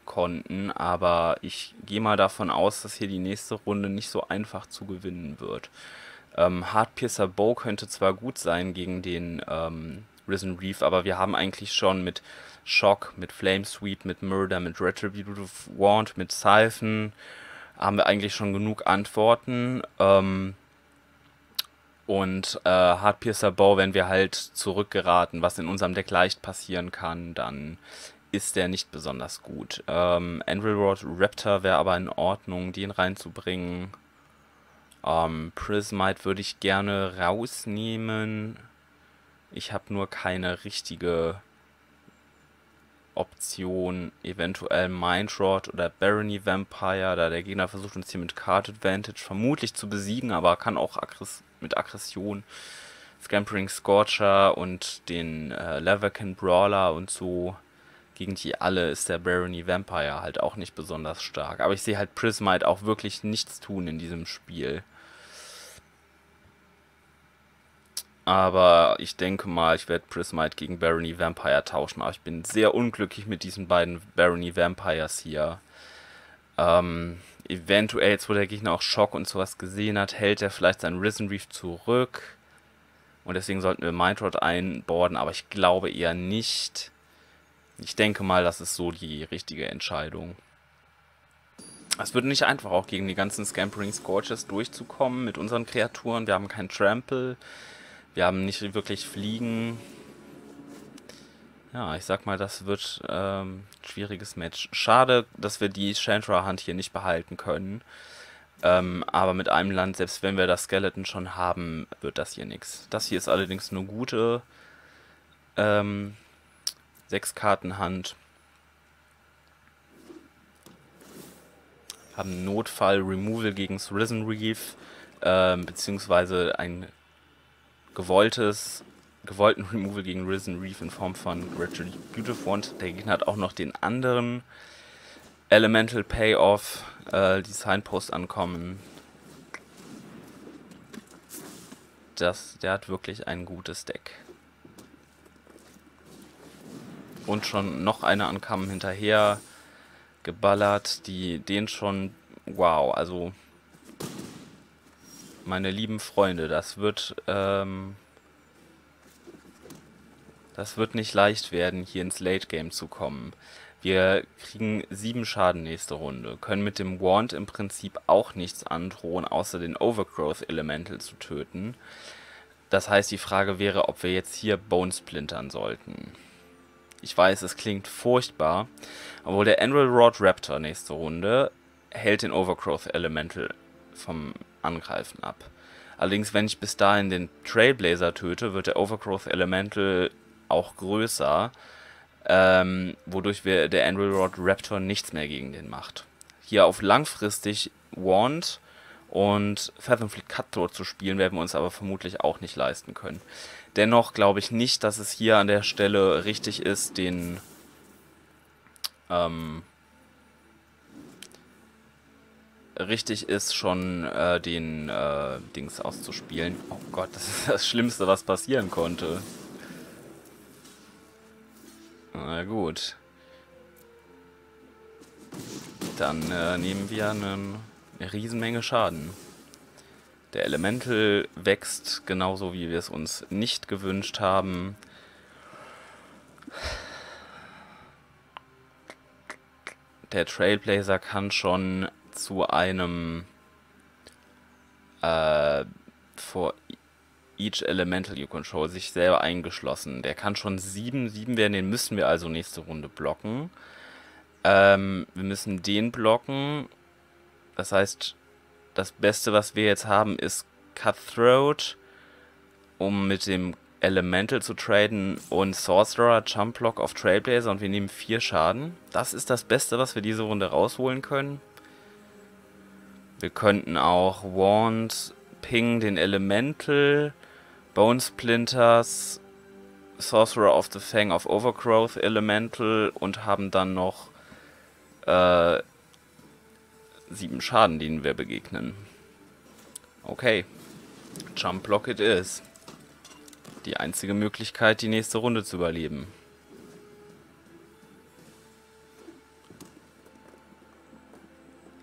konnten. Aber ich gehe mal davon aus, dass hier die nächste Runde nicht so einfach zu gewinnen wird. Ähm, Hardpiercer Bow könnte zwar gut sein gegen den ähm, Risen Reef, aber wir haben eigentlich schon mit Shock, mit Flame Sweep, mit Murder, mit Retributive Wand, mit Siphon haben wir eigentlich schon genug Antworten. Ähm, und äh, Hardpiercer Bow, wenn wir halt zurückgeraten, was in unserem Deck leicht passieren kann, dann ist der nicht besonders gut. Ähm, Rod Raptor wäre aber in Ordnung, den reinzubringen. Ähm, Prismite würde ich gerne rausnehmen. Ich habe nur keine richtige Option. Eventuell Mindrod oder Barony Vampire, da der Gegner versucht uns hier mit Card Advantage vermutlich zu besiegen, aber kann auch aggress mit Aggression. Scampering Scorcher und den äh, Leverkin Brawler und so gegen die alle ist der Barony Vampire halt auch nicht besonders stark. Aber ich sehe halt Prismite auch wirklich nichts tun in diesem Spiel. Aber ich denke mal, ich werde Prismite gegen Barony Vampire tauschen. Aber ich bin sehr unglücklich mit diesen beiden Barony Vampires hier. Ähm, eventuell, jetzt wo der Gegner auch Schock und sowas gesehen hat, hält er vielleicht seinen Risen Reef zurück. Und deswegen sollten wir Mindrod einborden, aber ich glaube eher nicht. Ich denke mal, das ist so die richtige Entscheidung. Es wird nicht einfach, auch gegen die ganzen Scampering Scorches durchzukommen mit unseren Kreaturen. Wir haben keinen Trample, wir haben nicht wirklich Fliegen. Ja, ich sag mal, das wird ähm, schwieriges Match. Schade, dass wir die Chandra-Hand hier nicht behalten können. Ähm, aber mit einem Land, selbst wenn wir das Skeleton schon haben, wird das hier nichts. Das hier ist allerdings eine gute ähm, sechs Karten Hand. Haben Notfall Removal gegen Risen Reef, ähm, beziehungsweise ein gewolltes, gewollten Removal gegen Risen Reef in Form von Retributive Wand. Der Gegner hat auch noch den anderen Elemental Payoff, äh, die Signpost ankommen. Das, der hat wirklich ein gutes Deck und schon noch eine ankam hinterher geballert, die den schon, wow, also meine lieben Freunde, das wird, ähm, das wird nicht leicht werden, hier ins Late Game zu kommen. Wir kriegen sieben Schaden nächste Runde, können mit dem Wand im Prinzip auch nichts androhen, außer den Overgrowth Elemental zu töten. Das heißt, die Frage wäre, ob wir jetzt hier Bone splintern sollten. Ich weiß, es klingt furchtbar, obwohl der Enral Rod Raptor nächste Runde hält den Overgrowth Elemental vom Angreifen ab. Allerdings, wenn ich bis dahin den Trailblazer töte, wird der Overgrowth Elemental auch größer, ähm, wodurch wir, der Enral Rod Raptor nichts mehr gegen den macht. Hier auf langfristig Wand und Fathomfleet Cutthroat zu spielen, werden wir uns aber vermutlich auch nicht leisten können. Dennoch glaube ich nicht, dass es hier an der Stelle richtig ist, den ähm, richtig ist, schon äh, den äh, Dings auszuspielen. Oh Gott, <laughs> das ist das Schlimmste, was passieren konnte. Na gut. Dann äh, nehmen wir einen, eine Riesenmenge Schaden. Der Elemental wächst genauso, wie wir es uns nicht gewünscht haben. Der Trailblazer kann schon zu einem äh, for each Elemental you control sich selber eingeschlossen. Der kann schon 7, 7 werden, den müssen wir also nächste Runde blocken. Ähm, wir müssen den blocken. Das heißt, das Beste, was wir jetzt haben, ist Cutthroat, um mit dem Elemental zu traden und Sorcerer, Jumpblock auf Trailblazer und wir nehmen 4 Schaden. Das ist das Beste, was wir diese Runde rausholen können. Wir könnten auch Wand, Ping, den Elemental, Bone Splinters, Sorcerer of the Fang of Overgrowth Elemental und haben dann noch äh, sieben Schaden, denen wir begegnen. Okay. Jump Block it is. die einzige Möglichkeit, die nächste Runde zu überleben.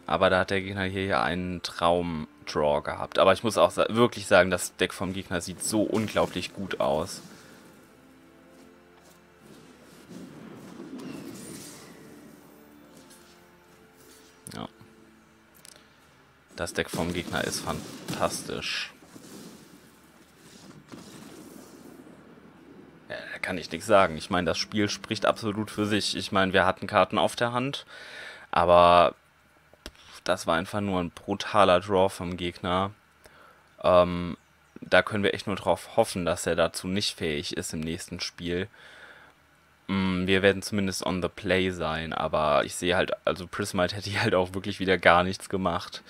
Aber da hat der Gegner hier ja einen Traum-Draw gehabt. Aber ich muss auch wirklich sagen, das Deck vom Gegner sieht so unglaublich gut aus. Ja. Das Deck vom Gegner ist fantastisch. Ja, da kann ich nichts sagen. Ich meine, das Spiel spricht absolut für sich. Ich meine, wir hatten Karten auf der Hand, aber das war einfach nur ein brutaler Draw vom Gegner. Ähm, da können wir echt nur darauf hoffen, dass er dazu nicht fähig ist im nächsten Spiel. Mm, wir werden zumindest on the play sein, aber ich sehe halt, also Prismite hätte hier halt auch wirklich wieder gar nichts gemacht.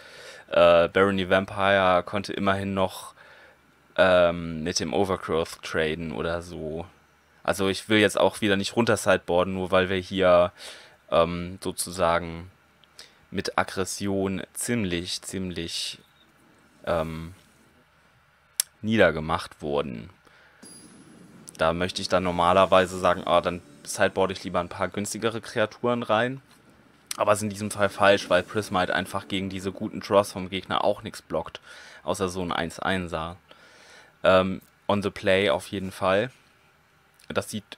Äh, Barony Vampire konnte immerhin noch ähm, mit dem Overgrowth traden oder so. Also ich will jetzt auch wieder nicht runtersideboarden, nur weil wir hier ähm, sozusagen mit Aggression ziemlich, ziemlich ähm, niedergemacht wurden. Da möchte ich dann normalerweise sagen, ah, dann sideboard ich lieber ein paar günstigere Kreaturen rein. Aber ist in diesem Fall falsch, weil Prismite einfach gegen diese guten Draws vom Gegner auch nichts blockt. Außer so ein 1-1er. Ähm, on the play auf jeden Fall. Das sieht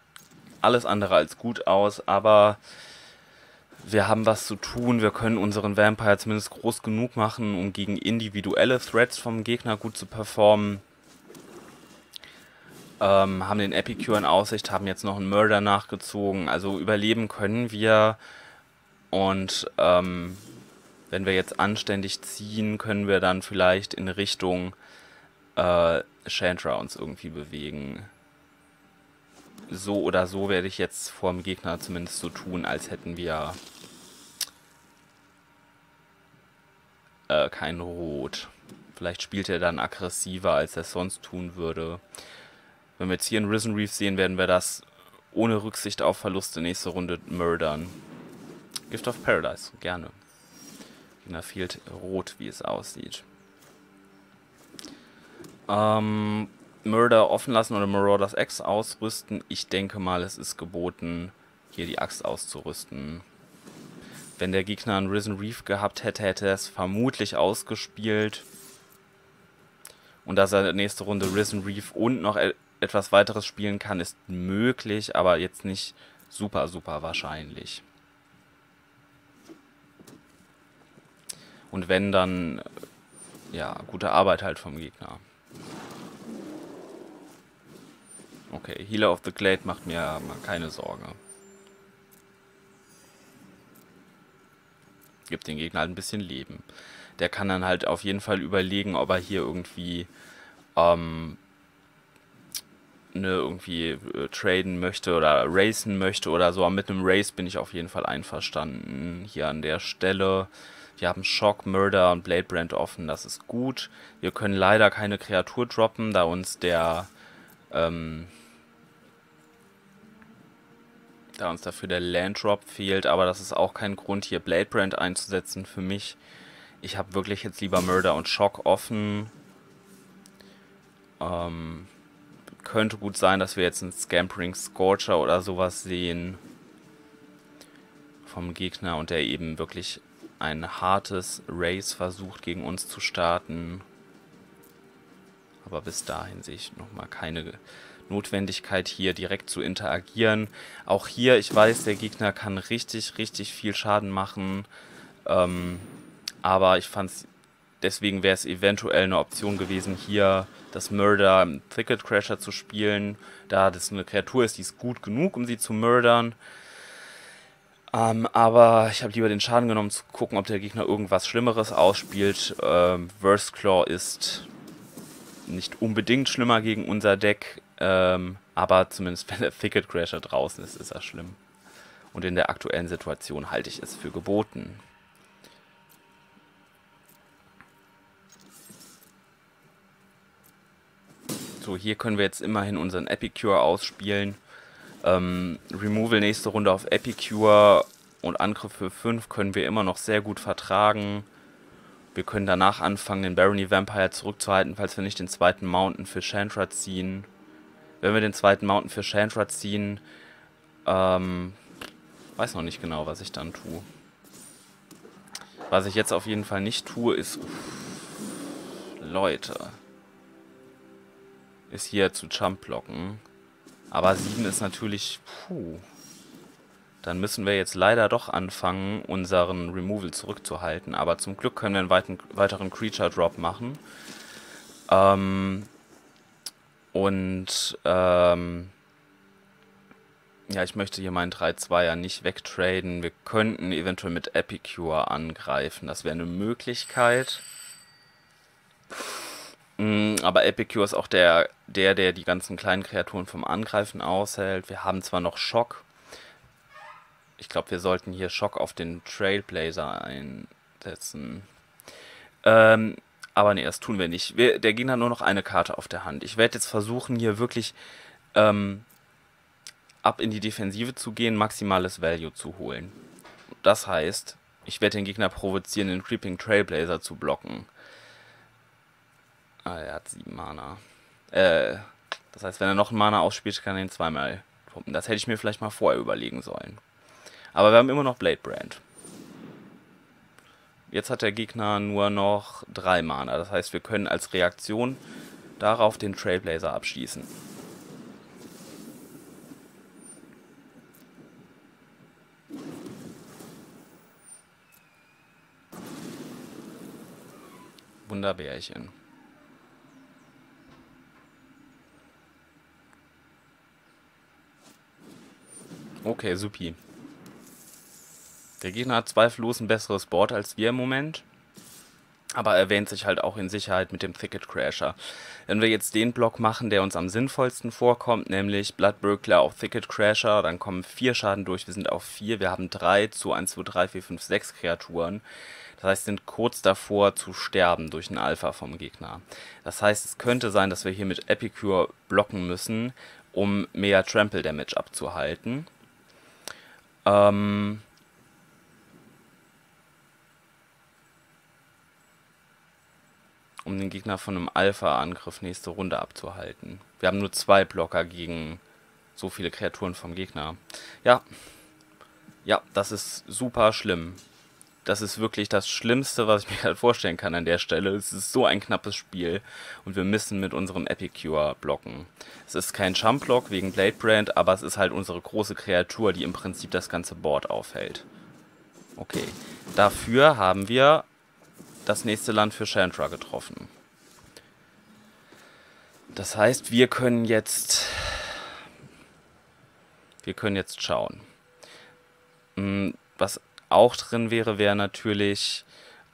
alles andere als gut aus, aber wir haben was zu tun, wir können unseren Vampire zumindest groß genug machen, um gegen individuelle Threats vom Gegner gut zu performen. Ähm, haben den Epicure in Aussicht, haben jetzt noch einen Murder nachgezogen. Also überleben können wir. Und ähm, wenn wir jetzt anständig ziehen, können wir dann vielleicht in Richtung äh, Chantra uns irgendwie bewegen. So oder so werde ich jetzt vor dem Gegner zumindest so tun, als hätten wir äh, kein Rot. Vielleicht spielt er dann aggressiver, als er sonst tun würde. Wenn wir jetzt hier in Risen Reef sehen, werden wir das ohne Rücksicht auf Verluste nächste Runde murdern. Gift of Paradise, gerne. Gegner fehlt rot, wie es aussieht. Ähm, Murder offen lassen oder Marauders X ausrüsten. Ich denke mal, es ist geboten, hier die Axt auszurüsten. Wenn der Gegner einen Risen Reef gehabt hätte, hätte er es vermutlich ausgespielt. Und dass er nächste Runde Risen Reef und noch e etwas weiteres spielen kann, ist möglich, aber jetzt nicht super, super wahrscheinlich. Und wenn, dann, ja, gute Arbeit halt vom Gegner. Okay, Healer of the Glade macht mir keine Sorge. Gibt den Gegner halt ein bisschen Leben. Der kann dann halt auf jeden Fall überlegen, ob er hier irgendwie ähm, ne, irgendwie äh, traden möchte oder racen möchte oder so. Aber mit einem Race bin ich auf jeden Fall einverstanden. Hier an der Stelle. Wir haben Shock, Murder und Blade Brand offen, das ist gut. Wir können leider keine Kreatur droppen, da uns der ähm, da uns dafür der Landdrop fehlt, aber das ist auch kein Grund, hier Bladebrand einzusetzen für mich. Ich habe wirklich jetzt lieber Murder und Shock offen. Ähm, könnte gut sein, dass wir jetzt einen Scampering Scorcher oder sowas sehen vom Gegner und der eben wirklich ein hartes Race versucht gegen uns zu starten. Aber bis dahin sehe ich nochmal keine Notwendigkeit hier direkt zu interagieren. Auch hier, ich weiß, der Gegner kann richtig, richtig viel Schaden machen. Ähm, aber ich fand es, deswegen wäre es eventuell eine Option gewesen, hier das Murder im Thicket Crasher zu spielen. Da das eine Kreatur ist, die ist gut genug, um sie zu murdern. Ähm, aber ich habe lieber den Schaden genommen, zu gucken, ob der Gegner irgendwas Schlimmeres ausspielt. Ähm, Verse Claw ist nicht unbedingt schlimmer gegen unser Deck. Ähm, aber zumindest <laughs> wenn der Thicket Crasher draußen ist, ist er schlimm. Und in der aktuellen Situation halte ich es für geboten. So, hier können wir jetzt immerhin unseren Epicure ausspielen. Ähm, Removal nächste Runde auf Epicure und Angriff für 5 können wir immer noch sehr gut vertragen. Wir können danach anfangen, den Barony Vampire zurückzuhalten, falls wir nicht den zweiten Mountain für Chantra ziehen. Wenn wir den zweiten Mountain für Chandra ziehen, ähm, weiß noch nicht genau, was ich dann tue. Was ich jetzt auf jeden Fall nicht tue, ist... Uff, Leute. Ist hier zu Jump blocken. Aber 7 ist natürlich... Puh. Dann müssen wir jetzt leider doch anfangen, unseren Removal zurückzuhalten. Aber zum Glück können wir einen weiten, weiteren Creature Drop machen. Ähm, und ähm, ja, ich möchte hier meinen 3-2er nicht wegtraden. Wir könnten eventuell mit Epicure angreifen. Das wäre eine Möglichkeit. Mm, aber Epicure ist auch der, der, der die ganzen kleinen Kreaturen vom Angreifen aushält. Wir haben zwar noch Schock. Ich glaube, wir sollten hier Schock auf den Trailblazer einsetzen. Ähm, aber nee, das tun wir nicht. Wir, der Gegner hat nur noch eine Karte auf der Hand. Ich werde jetzt versuchen, hier wirklich ähm, ab in die Defensive zu gehen, maximales Value zu holen. Das heißt, ich werde den Gegner provozieren, den Creeping Trailblazer zu blocken. Ah, er hat sieben Mana. Äh, das heißt, wenn er noch einen Mana ausspielt, kann er ihn zweimal pumpen. Das hätte ich mir vielleicht mal vorher überlegen sollen. Aber wir haben immer noch Blade Brand. Jetzt hat der Gegner nur noch drei Mana. Das heißt, wir können als Reaktion darauf den Trailblazer abschießen. Wunderbärchen. Okay, supi. Der Gegner hat zweifellos ein besseres Board als wir im Moment. Aber er erwähnt sich halt auch in Sicherheit mit dem Thicket Crasher. Wenn wir jetzt den Block machen, der uns am sinnvollsten vorkommt, nämlich Blood Burglar auf Thicket Crasher, dann kommen vier Schaden durch, wir sind auf vier, wir haben drei zu 1, 2, 3, 4, 5, 6 Kreaturen. Das heißt, sind kurz davor zu sterben durch einen Alpha vom Gegner. Das heißt, es könnte sein, dass wir hier mit Epicure blocken müssen, um mehr Trample Damage abzuhalten. Ähm, um den Gegner von einem Alpha-Angriff nächste Runde abzuhalten. Wir haben nur zwei Blocker gegen so viele Kreaturen vom Gegner. Ja, ja, das ist super schlimm. Das ist wirklich das Schlimmste, was ich mir <laughs> gerade vorstellen kann an der Stelle. Es ist so ein knappes Spiel und wir müssen mit unserem Epicure blocken. Es ist kein Jump-Block wegen Blade Brand, aber es ist halt unsere große Kreatur, die im Prinzip das ganze Board aufhält. Okay, dafür haben wir das nächste Land für Shantra getroffen. Das heißt, wir können jetzt... Wir können jetzt schauen. Hm, was auch drin wäre, wäre natürlich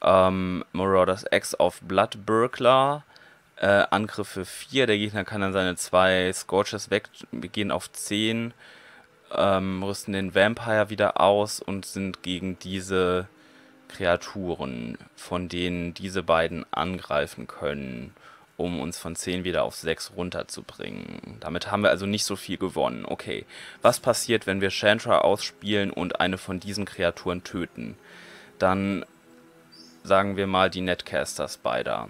ähm, Marauders X auf Blood Burglar. Äh, Angriffe 4. Der Gegner kann dann seine zwei Scorches weg. Wir gehen auf 10. Ähm, rüsten den Vampire wieder aus und sind gegen diese Kreaturen, von denen diese beiden angreifen können, um uns von 10 wieder auf 6 runterzubringen. Damit haben wir also nicht so viel gewonnen. Okay, was passiert, wenn wir Chantra ausspielen und eine von diesen Kreaturen töten? Dann sagen wir mal die Netcaster Spider.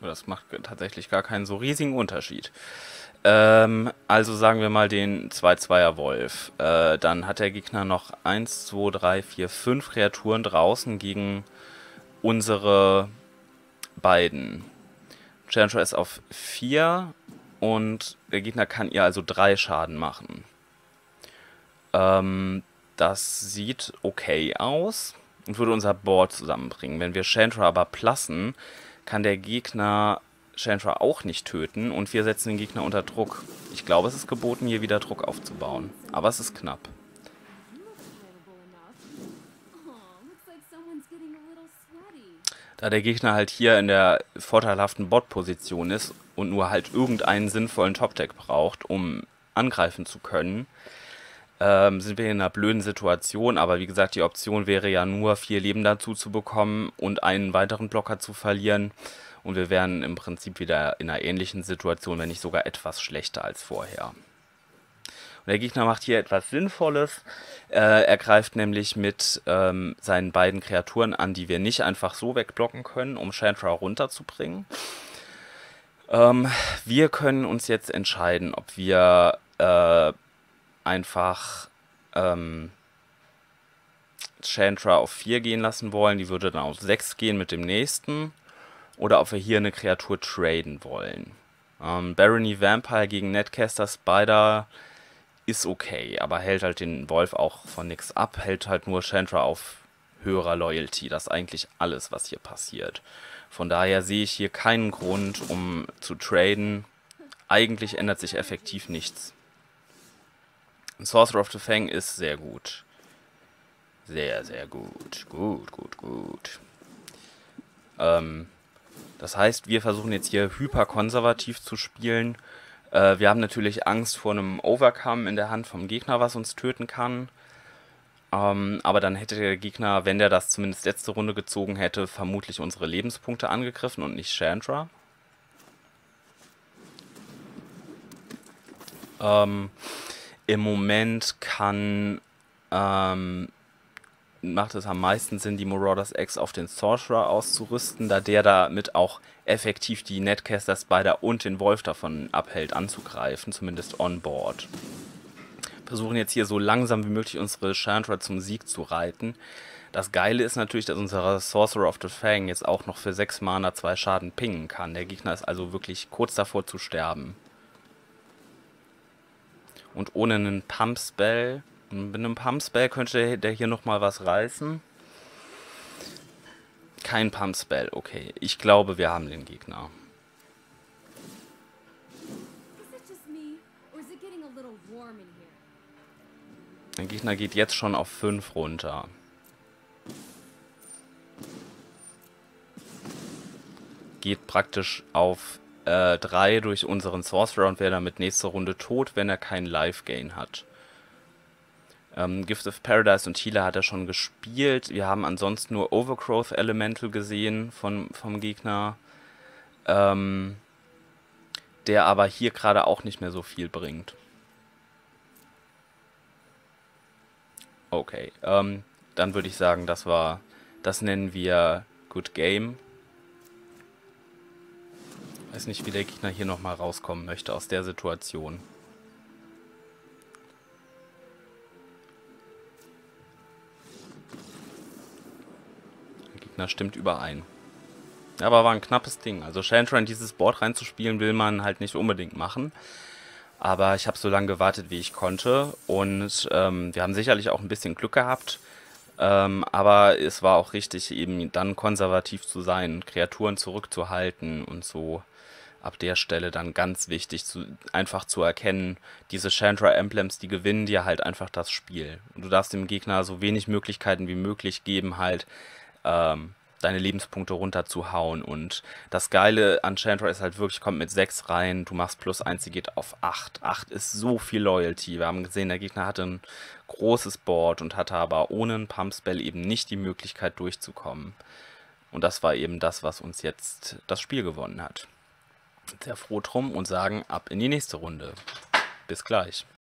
Das macht tatsächlich gar keinen so riesigen Unterschied. Ähm, also sagen wir mal den 2-2er Wolf. Äh, dann hat der Gegner noch 1, 2, 3, 4, 5 Kreaturen draußen gegen unsere beiden. Challenger ist auf 4 und der Gegner kann ihr also 3 Schaden machen. Ähm, das sieht okay aus und würde unser Board zusammenbringen. Wenn wir Chantra aber plassen, kann der Gegner Chantra auch nicht töten und wir setzen den Gegner unter Druck. Ich glaube, es ist geboten, hier wieder Druck aufzubauen. Aber es ist knapp. Da der Gegner halt hier in der vorteilhaften Bot-Position ist und nur halt irgendeinen sinnvollen Top-Deck braucht, um angreifen zu können, ähm, sind wir in einer blöden Situation. Aber wie gesagt, die Option wäre ja nur, vier Leben dazu zu bekommen und einen weiteren Blocker zu verlieren. Und wir wären im Prinzip wieder in einer ähnlichen Situation, wenn nicht sogar etwas schlechter als vorher. Und der Gegner macht hier etwas Sinnvolles. Äh, er greift nämlich mit ähm, seinen beiden Kreaturen an, die wir nicht einfach so wegblocken können, um Chantra runterzubringen. Ähm, wir können uns jetzt entscheiden, ob wir äh, einfach ähm, Chantra auf 4 gehen lassen wollen. Die würde dann auf 6 gehen mit dem nächsten. Oder ob wir hier eine Kreatur traden wollen. Ähm, Barony Vampire gegen Netcaster Spider ist okay, aber hält halt den Wolf auch von nix ab, hält halt nur Chantra auf höherer Loyalty. Das ist eigentlich alles, was hier passiert. Von daher sehe ich hier keinen Grund, um zu traden. Eigentlich ändert sich effektiv nichts. Sorcerer of the Fang ist sehr gut. Sehr, sehr gut. Gut, gut, gut. Ähm, das heißt, wir versuchen jetzt hier hyperkonservativ zu spielen. Äh, wir haben natürlich Angst vor einem Overcome in der Hand vom Gegner, was uns töten kann. Ähm, aber dann hätte der Gegner, wenn der das zumindest letzte Runde gezogen hätte, vermutlich unsere Lebenspunkte angegriffen und nicht Chandra. Ähm, Im Moment kann ähm, macht es am meisten Sinn, die Marauders X auf den Sorcerer auszurüsten, da der damit auch effektiv die Netcaster Spider und den Wolf davon abhält, anzugreifen, zumindest on board. Versuchen jetzt hier so langsam wie möglich unsere Chandra zum Sieg zu reiten. Das Geile ist natürlich, dass unser Sorcerer of the Fang jetzt auch noch für 6 Mana 2 Schaden pingen kann. Der Gegner ist also wirklich kurz davor zu sterben. Und ohne einen Pump-Spell mit einem Pump-Spell könnte der hier nochmal was reißen. Kein Pump-Spell, okay. Ich glaube, wir haben den Gegner. Der Gegner geht jetzt schon auf 5 runter. Geht praktisch auf 3 äh, durch unseren Sorcerer und wäre damit nächste Runde tot, wenn er keinen Life-Gain hat. Ähm, Gift of Paradise und Healer hat er schon gespielt. Wir haben ansonsten nur Overgrowth Elemental gesehen von, vom Gegner. Ähm, der aber hier gerade auch nicht mehr so viel bringt. Okay, ähm, dann würde ich sagen, das war, das nennen wir Good Game. Weiß nicht, wie der Gegner hier nochmal rauskommen möchte aus der Situation. Gegner stimmt überein. Aber war ein knappes Ding. Also Chantry in dieses Board reinzuspielen will man halt nicht unbedingt machen. Aber ich habe so lange gewartet, wie ich konnte. Und ähm, wir haben sicherlich auch ein bisschen Glück gehabt. Ähm, aber es war auch richtig, eben dann konservativ zu sein, Kreaturen zurückzuhalten und so ab der Stelle dann ganz wichtig, zu, einfach zu erkennen, diese Chandra Emblems, die gewinnen dir halt einfach das Spiel. Und du darfst dem Gegner so wenig Möglichkeiten wie möglich geben, halt ähm, deine Lebenspunkte runterzuhauen. Und das Geile an Chandra ist halt wirklich, kommt mit 6 rein, du machst plus 1, sie geht auf 8. 8 ist so viel Loyalty. Wir haben gesehen, der Gegner hatte ein großes Board und hatte aber ohne ein Pumpspell eben nicht die Möglichkeit durchzukommen. Und das war eben das, was uns jetzt das Spiel gewonnen hat. Sehr froh drum und sagen ab in die nächste Runde. Bis gleich.